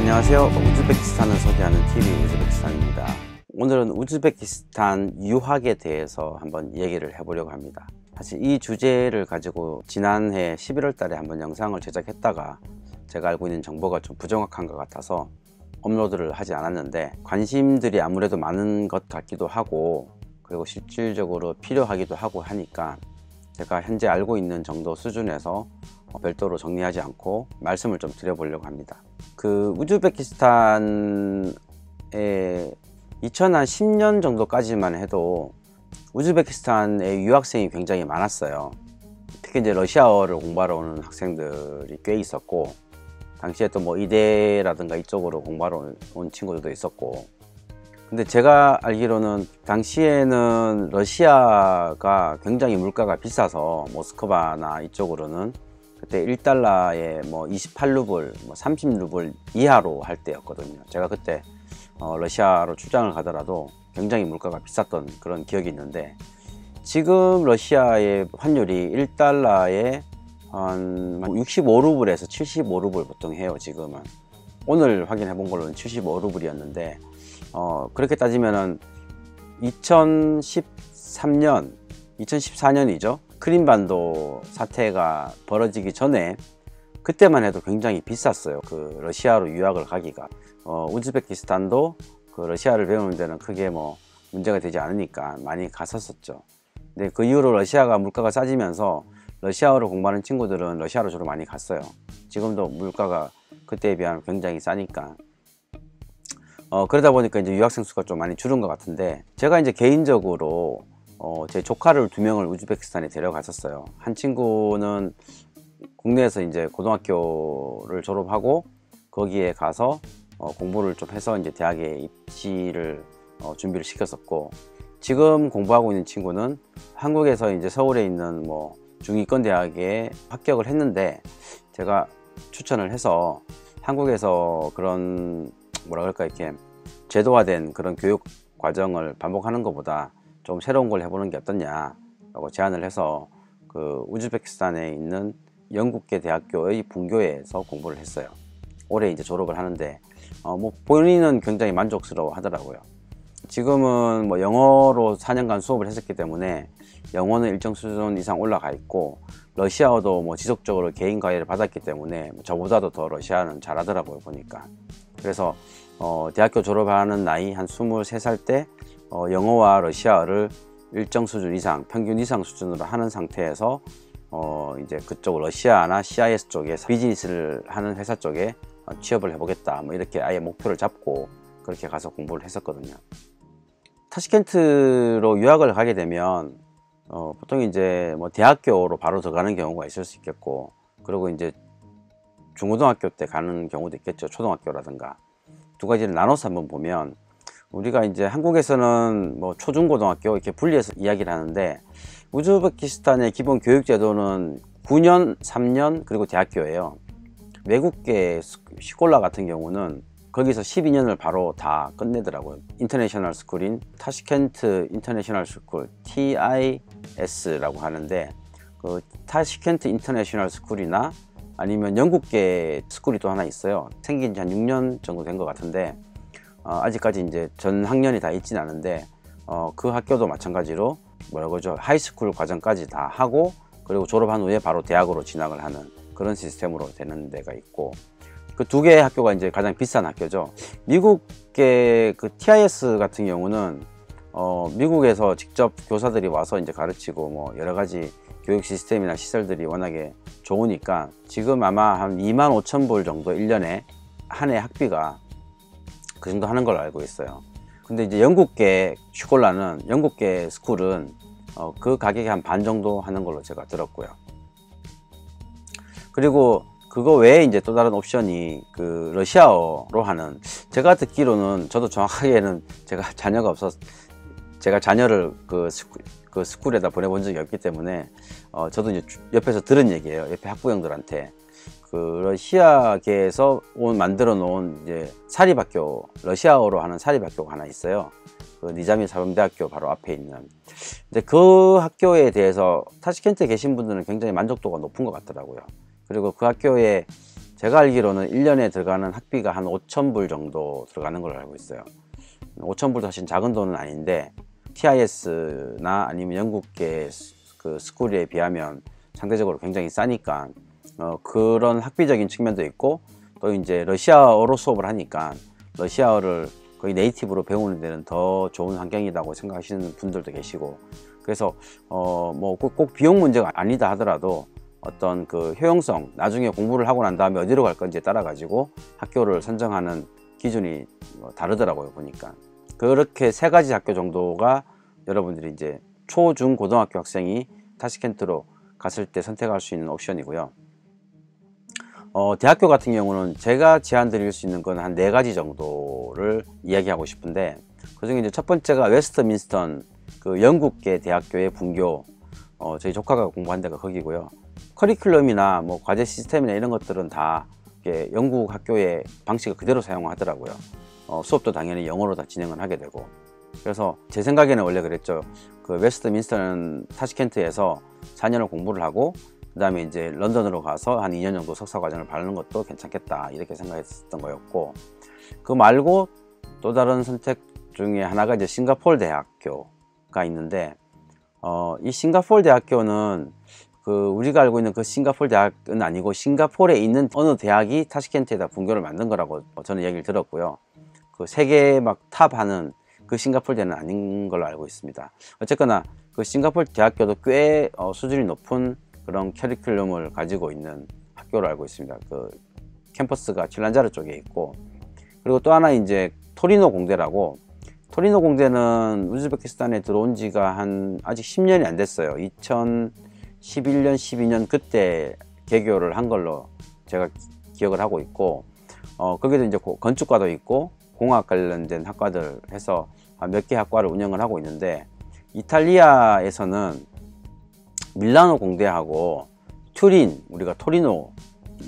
안녕하세요. 우즈베키스탄을 소개하는 TV 우즈베키스탄입니다. 오늘은 우즈베키스탄 유학에 대해서 한번 얘기를 해보려고 합니다. 사실 이 주제를 가지고 지난해 11월 달에 한번 영상을 제작했다가 제가 알고 있는 정보가 좀 부정확한 것 같아서 업로드를 하지 않았는데 관심들이 아무래도 많은 것 같기도 하고 그리고 실질적으로 필요하기도 하고 하니까 제가 현재 알고 있는 정도 수준에서 별도로 정리하지 않고 말씀을 좀 드려보려고 합니다. 그 우즈베키스탄에 2010년 정도까지만 해도 우즈베키스탄에 유학생이 굉장히 많았어요. 특히 이제 러시아어를 공부하러 오는 학생들이 꽤 있었고 당시에 또 뭐 이대라든가 이쪽으로 공부하러 온 친구들도 있었고 근데 제가 알기로는 당시에는 러시아가 굉장히 물가가 비싸서 모스크바나 이쪽으로는 그때 1달러에 뭐 28루블, 뭐 30루블 이하로 할 때였거든요. 제가 그때 어 러시아로 출장을 가더라도 굉장히 물가가 비쌌던 그런 기억이 있는데 지금 러시아의 환율이 1달러에 한 65루블에서 75루블 보통 해요 지금은 오늘 확인해 본 걸로는 75루블이었는데 어 그렇게 따지면은 2013년 2014년이죠 크림반도 사태가 벌어지기 전에 그때만 해도 굉장히 비쌌어요. 그 러시아로 유학을 가기가. 어, 우즈베키스탄도 그 러시아를 배우는 데는 크게 뭐 문제가 되지 않으니까 많이 갔었었죠. 근데 그 이후로 러시아가 물가가 싸지면서 러시아어를 공부하는 친구들은 러시아로 주로 많이 갔어요. 지금도 물가가 그때에 비하면 굉장히 싸니까. 어, 그러다 보니까 이제 유학생 수가 좀 많이 줄은 것 같은데 제가 이제 개인적으로 어, 제 조카를 두 명을 우즈베키스탄에 데려갔었어요. 한 친구는 국내에서 이제 고등학교를 졸업하고 거기에 가서 어, 공부를 좀 해서 이제 대학에 입시를 어, 준비를 시켰었고 지금 공부하고 있는 친구는 한국에서 이제 서울에 있는 뭐 중위권 대학에 합격을 했는데 제가 추천을 해서 한국에서 그런 뭐라 그럴까 이렇게 제도화된 그런 교육 과정을 반복하는 것보다 좀 새로운 걸 해보는 게 어떻냐 라고 제안을 해서 그 우즈베키스탄에 있는 영국계 대학교의 분교회에서 공부를 했어요. 올해 이제 졸업을 하는데 어, 뭐 본인은 굉장히 만족스러워 하더라고요. 지금은 뭐 영어로 4년간 수업을 했었기 때문에 영어는 일정 수준 이상 올라가 있고 러시아어도 뭐 지속적으로 개인 과외를 받았기 때문에 뭐 저보다도 더 러시아는 잘하더라고요 보니까. 그래서 어, 대학교 졸업하는 나이 한 23살 때 어, 영어와 러시아어를 일정 수준 이상 평균 이상 수준으로 하는 상태에서 어, 이제 그쪽 러시아나 CIS 쪽에 비즈니스를 하는 회사 쪽에 취업을 해보겠다 뭐 이렇게 아예 목표를 잡고 그렇게 가서 공부를 했었거든요. 타시켄트로 유학을 가게 되면 어, 보통 이제 뭐 대학교로 바로 들어가는 경우가 있을 수 있겠고 그리고 이제 중고등학교 때 가는 경우도 있겠죠. 초등학교라든가. 두 가지를 나눠서 한번 보면 우리가 이제 한국에서는 뭐 초중고등학교 이렇게 분리해서 이야기를 하는데 우즈베키스탄의 기본 교육 제도는 9년, 3년 그리고 대학교예요. 외국계 школа 같은 경우는 거기서 12년을 바로 다 끝내더라고요. international school인 타시켄트 International School TIS라고 하는데 그 타시켄트 International School이나 아니면 영국계 school이 또 하나 있어요. 생긴 지 한 6년 정도 된 것 같은데 어, 아직까지 이제 전 학년이 다 있진 않은데 어, 그 학교도 마찬가지로 뭐라고 하죠? high school 과정까지 다 하고 그리고 졸업한 후에 바로 대학으로 진학을 하는 그런 시스템으로 되는 데가 있고 그 두 개의 학교가 이제 가장 비싼 학교죠. 미국의 그 TIS 같은 경우는 어, 미국에서 직접 교사들이 와서 이제 가르치고 뭐 여러 가지 교육 시스템이나 시설들이 워낙에 좋으니까 지금 아마 한 2만 5천 불 정도 1년에 한 해 학비가 그 정도 하는 걸로 알고 있어요. 근데 이제 영국계 슈콜라는 영국계 스쿨은 어, 그 가격이 한 반 정도 하는 걸로 제가 들었고요. 그리고 그거 외에 이제 또 다른 옵션이 그 러시아어로 하는 제가 듣기로는 저도 정확하게는 제가 자녀가 없어서 제가 자녀를 그, school, 그 school에다 보내본 적이 없기 때문에 어, 저도 이제 옆에서 들은 얘기예요. 옆에 학부형들한테 그 러시아계에서 온 만들어 놓은 이제 사립학교 러시아어로 하는 사립학교가 하나 있어요. 그 니자미 사범대학교 바로 앞에 있는. 근데 그 학교에 대해서 타시켄트에 계신 분들은 굉장히 만족도가 높은 것 같더라고요. 그리고 그 학교에 제가 알기로는 1년에 들어가는 학비가 한 5천 불 정도 들어가는 걸로 알고 있어요. 5천 불도 사실 작은 돈은 아닌데 TIS나 아니면 영국계 그 스쿨에 비하면 상대적으로 굉장히 싸니까 어, 그런 학비적인 측면도 있고 또 이제 러시아어로 수업을 하니까 러시아어를 거의 네이티브로 배우는 데는 더 좋은 환경이라고 생각하시는 분들도 계시고 그래서 어 뭐꼭 꼭 비용 문제가 아니다 하더라도 어떤 그 효용성 나중에 공부를 하고 난 다음에 어디로 갈 건지에 따라 가지고 학교를 선정하는 기준이 뭐 다르더라고요 보니까 그렇게 세 가지 학교 정도가 여러분들이 이제 초, 중, 고등학교 학생이 타시켄트로 갔을 때 선택할 수 있는 옵션이고요. 어, 대학교 같은 경우는 제가 제안 드릴 수 있는 건 한 네 가지 정도를 이야기하고 싶은데 그중에 이제 첫 번째가 Westminster 그 영국계 대학교의 분교 어, 저희 조카가 공부한 데가 거기고요. 커리큘럼이나 뭐 과제 시스템이나 이런 것들은 다 영국 학교의 방식을 그대로 사용하더라고요. 어, 수업도 당연히 영어로 다 진행을 하게 되고 그래서 제 생각에는 원래 그랬죠. 그 Westminster 타시켄트에서 4년을 공부를 하고 그 다음에 이제 런던으로 가서 한 2년 정도 석사 과정을 바르는 것도 괜찮겠다 이렇게 생각했었던 거였고 그 말고 또 다른 선택 중에 하나가 이제 싱가폴 대학교가 있는데 어, 이 싱가폴 대학교는 그 우리가 알고 있는 그 싱가폴 대학은 아니고 싱가폴에 있는 어느 대학이 타시켄트에다 분교를 만든 거라고 저는 얘기를 들었고요. 그 세계 막 탑하는 그 싱가폴 대는 아닌 걸로 알고 있습니다. 어쨌거나 그 싱가폴 대학교도 꽤 어, 수준이 높은 그런 캐리큘럼을 가지고 있는 학교로 알고 있습니다. 그 캠퍼스가 칠란자르 쪽에 있고 그리고 또 하나 이제 토리노 공대라고 토리노 공대는 우즈베키스탄에 들어온 지가 한 아직 10년이 안 됐어요. 2011년, 12년 그때 개교를 한 걸로 제가 기억을 하고 있고 어, 거기도 이제 건축과도 있고 공학 관련된 학과들 해서 몇 개 학과를 운영을 하고 있는데 이탈리아에서는 밀라노 공대하고 튜린 우리가 토리노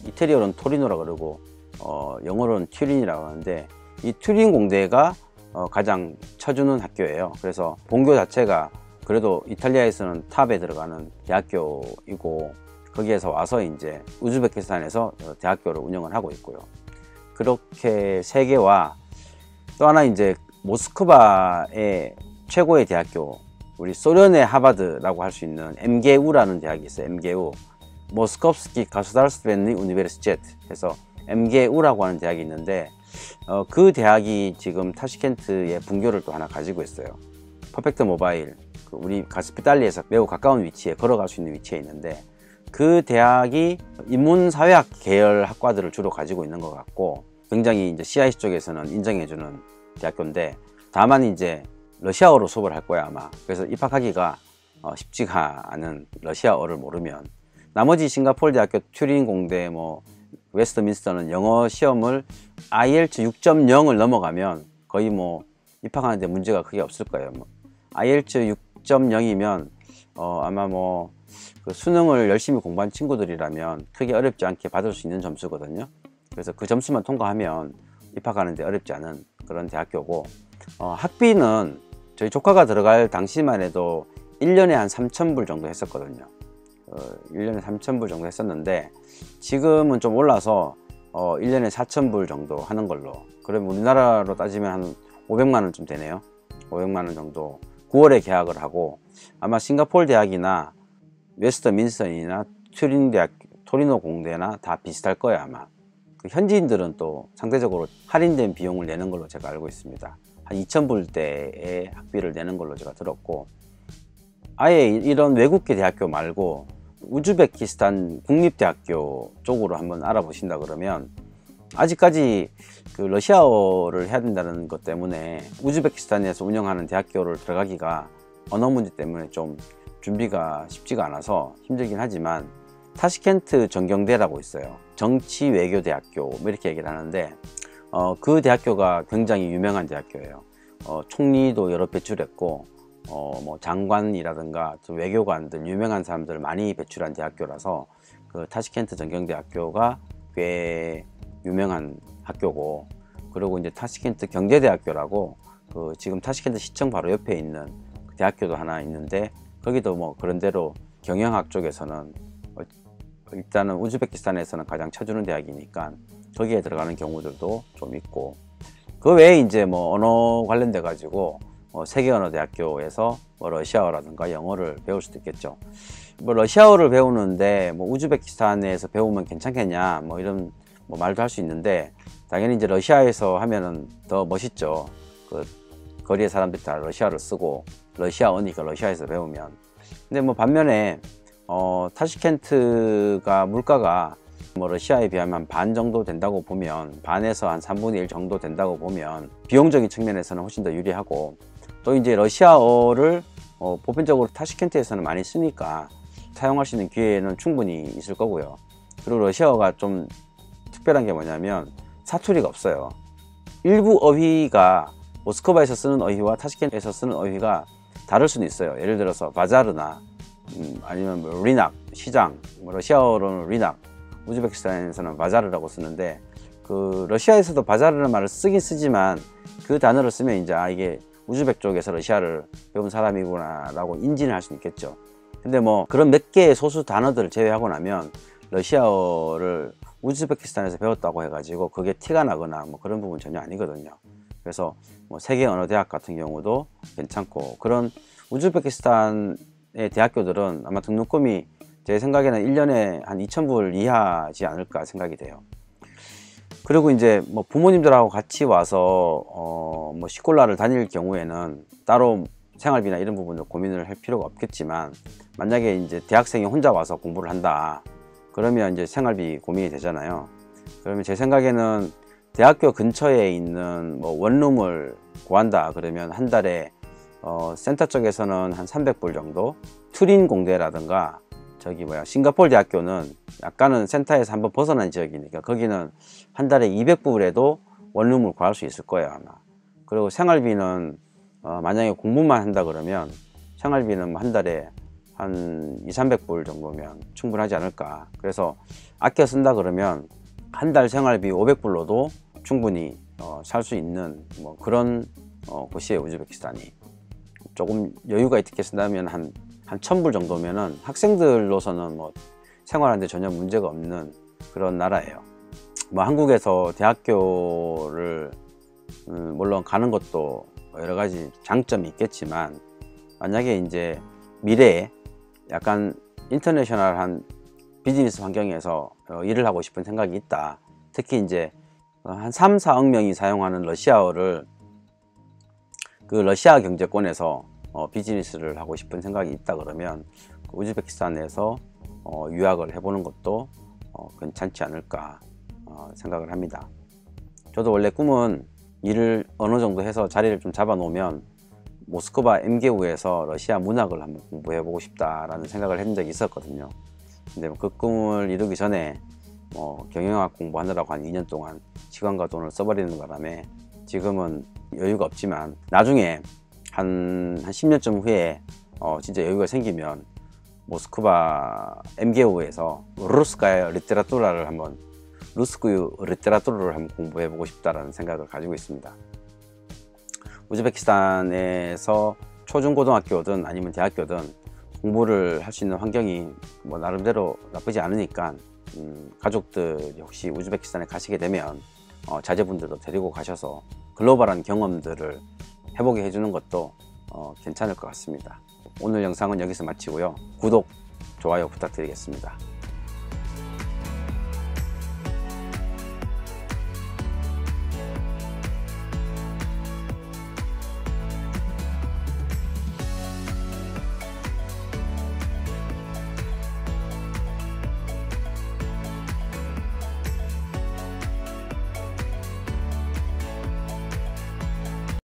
이태리어로는 토리노라 그러고 어, 영어로는 튜린이라고 하는데 이 튜린 공대가 어, 가장 쳐주는 학교예요. 그래서 본교 자체가 그래도 이탈리아에서는 탑에 들어가는 대학교이고 거기에서 와서 이제 우즈베키스탄에서 대학교를 운영을 하고 있고요. 그렇게 세 개와 또 하나 이제 모스크바의 최고의 대학교 우리 소련의 하바드라고 할 수 있는 MGU라는 대학이 있어요. MGU 모스컵스키 가수달스벤니 우니베르시제트 해서 MGU라고 하는 대학이 있는데 어, 그 대학이 지금 타시켄트의 분교를 또 하나 가지고 있어요. 퍼펙트 모바일 그 우리 가스피달리에서 매우 가까운 위치에 걸어갈 수 있는 위치에 있는데 그 대학이 인문사회학 계열 학과들을 주로 가지고 있는 것 같고 굉장히 이제 CIC 쪽에서는 인정해주는 대학교인데 다만 이제 러시아어로 수업을 할 거야 아마. 그래서 입학하기가 어, 쉽지가 않은 러시아어를 모르면. 나머지 싱가폴 대학교 튜링 공대 뭐 웨스트민스터는 영어 시험을 IELTS 6.0을 넘어가면 거의 뭐 입학하는데 문제가 크게 없을 거예요 뭐. IELTS 6.0이면 어, 아마 뭐 그 수능을 열심히 공부한 친구들이라면 크게 어렵지 않게 받을 수 있는 점수거든요. 그래서 그 점수만 통과하면 입학하는데 어렵지 않은 그런 대학교고 어, 학비는 저희 조카가 들어갈 당시만 해도 1년에 한 3,000불 정도 했었거든요. 어, 1년에 3,000불 정도 했었는데 지금은 좀 올라서 어, 1년에 4,000불 정도 하는 걸로 그러면 우리나라로 따지면 한 500만 원쯤 되네요. 500만 원 정도 9월에 계약을 하고 아마 싱가폴 대학이나 Westminster나 Turin 대학, 토리노 공대나 다 비슷할 거예요 아마. 그 현지인들은 또 상대적으로 할인된 비용을 내는 걸로 제가 알고 있습니다. 한 2,000불대의 학비를 내는 걸로 제가 들었고 아예 이런 외국계 대학교 말고 우즈베키스탄 국립대학교 쪽으로 한번 알아보신다 그러면 아직까지 그 러시아어를 해야 된다는 것 때문에 우즈베키스탄에서 운영하는 대학교를 들어가기가 언어 문제 때문에 좀 준비가 쉽지가 않아서 힘들긴 하지만 타시켄트 전경대라고 있어요. 정치 외교 대학교 뭐 이렇게 얘기를 하는데 어, 그 대학교가 굉장히 유명한 대학교예요. 어, 총리도 여러 배출했고 어, 뭐 장관이라든가 외교관들 유명한 사람들 많이 배출한 대학교라서 그 타시켄트 전경대학교가 꽤 유명한 학교고 그리고 이제 타시켄트 경제대학교라고 그 지금 타시켄트 시청 바로 옆에 있는 그 대학교도 하나 있는데 거기도 뭐 그런 대로 경영학 쪽에서는 일단은 우즈베키스탄에서는 가장 쳐주는 대학이니까 거기에 들어가는 경우들도 좀 있고 그 외에 이제 뭐 언어 관련돼 가지고 뭐 세계 언어 대학교에서 뭐 러시아어라든가 영어를 배울 수도 있겠죠. 뭐 러시아어를 배우는데 뭐 우즈베키스탄에서 배우면 괜찮겠냐 뭐 이런 뭐 말도 할 수 있는데 당연히 이제 러시아에서 하면은 더 멋있죠. 그 거리의 사람들이 다 러시아를 쓰고 러시아어니까 러시아에서 배우면 근데 뭐 반면에 어 타시켄트가 물가가 뭐 러시아에 비하면 반 정도 된다고 보면 반에서 한 3분의 1 정도 된다고 보면 비용적인 측면에서는 훨씬 더 유리하고 또 이제 러시아어를 어, 보편적으로 타시켄트에서는 많이 쓰니까 사용할 수 있는 기회는 충분히 있을 거고요. 그리고 러시아어가 좀 특별한 게 뭐냐면 사투리가 없어요. 일부 어휘가 모스크바에서 쓰는 어휘와 타시켄트에서 쓰는 어휘가 다를 수는 있어요. 예를 들어서 바자르나 음, 아니면 뭐 리낙 시장, 뭐 러시아어로는 리낙, 우즈베키스탄에서는 바자르라고 쓰는데 그 러시아에서도 바자르라는 말을 쓰긴 쓰지만 그 단어를 쓰면 이제 아 이게 우즈벡 쪽에서 러시아를 배운 사람이구나 라고 인지는 할 수 있겠죠. 근데 뭐 그런 몇 개의 소수 단어들을 제외하고 나면 러시아어를 우즈베키스탄에서 배웠다고 해가지고 그게 티가 나거나 뭐 그런 부분 전혀 아니거든요. 그래서 뭐 세계 언어 대학 같은 경우도 괜찮고 그런 우즈베키스탄의 대학교들은 아마 등록금이 제 생각에는 1년에 한 2,000불 이하지 않을까 생각이 돼요. 그리고 이제 뭐 부모님들하고 같이 와서 어 뭐 школа를 다닐 경우에는 따로 생활비나 이런 부분을 고민을 할 필요가 없겠지만 만약에 이제 대학생이 혼자 와서 공부를 한다 그러면 이제 생활비 고민이 되잖아요 그러면 제 생각에는 대학교 근처에 있는 뭐 원룸을 구한다 그러면 한 달에 어 센터 쪽에서는 한 300불 정도 Turin 공대라든가 저기 뭐야 싱가폴 대학교는 약간은 센터에서 한번 벗어난 지역이니까 거기는 한 달에 200불에도 원룸을 구할 수 있을 거예요 아마. 그리고 생활비는 어, 만약에 공부만 한다 그러면 생활비는 한 달에 한 2, 300불 정도면 충분하지 않을까. 그래서 아껴 쓴다 그러면 한 달 생활비 500불로도 충분히 어, 살 수 있는 뭐 그런 어, 곳이에요 우즈베키스탄이. 조금 여유가 있게 쓴다면 한, 한 1000불 정도면은 학생들로서는 뭐 생활하는데 전혀 문제가 없는 그런 나라예요 뭐 한국에서 대학교를 음, 물론 가는 것도 여러 가지 장점이 있겠지만 만약에 이제 미래에 약간 인터내셔널한 비즈니스 환경에서 어, 일을 하고 싶은 생각이 있다. 특히 이제 한 3, 4억 명이 사용하는 러시아어를 그 러시아 경제권에서 어, 비즈니스를 하고 싶은 생각이 있다 그러면 그 우즈베키스탄에서 어, 유학을 해보는 것도 어, 괜찮지 않을까 어, 생각을 합니다. 저도 원래 꿈은 일을 어느 정도 해서 자리를 좀 잡아 놓으면 모스크바 MGU에서 러시아 문학을 한번 공부해 보고 싶다라는 생각을 했던 적이 있었거든요. 근데 그 꿈을 이루기 전에 뭐 경영학 공부하느라고 한 2년 동안 시간과 돈을 써버리는 바람에 지금은 여유가 없지만 나중에 한, 한 10년쯤 후에 어, 진짜 여유가 생기면 모스크바 MGU에서 루스카야 리테라투라를 한번 루스크유 리테라투르를 한번 공부해 보고 싶다라는 생각을 가지고 있습니다. 우즈베키스탄에서 초중고등학교든 아니면 대학교든 공부를 할 수 있는 환경이 뭐 나름대로 나쁘지 않으니까 음, 가족들이 혹시 우즈베키스탄에 가시게 되면 어, 자제분들도 데리고 가셔서 글로벌한 경험들을 해보게 해주는 것도 어, 괜찮을 것 같습니다. 오늘 영상은 여기서 마치고요. 구독, 좋아요 부탁드리겠습니다.